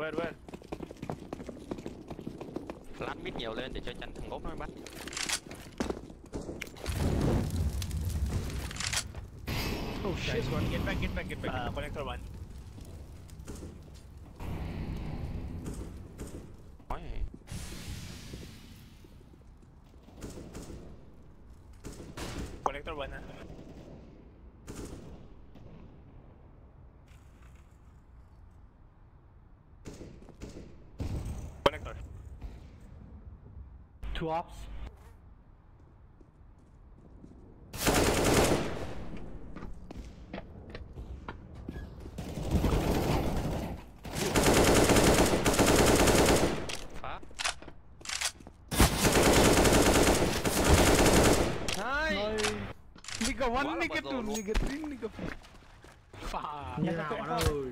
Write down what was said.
Where, where? Lát mít nhiều lên để cho chắn thằng ốp nó bắt Oh shit. One. Get back, get back, get back. Uh, connector one. Nói Connector one. ah. Two ops. Nigga one, nigga two, nigga three, nigga four. Fuck. Như nào bạn ơi?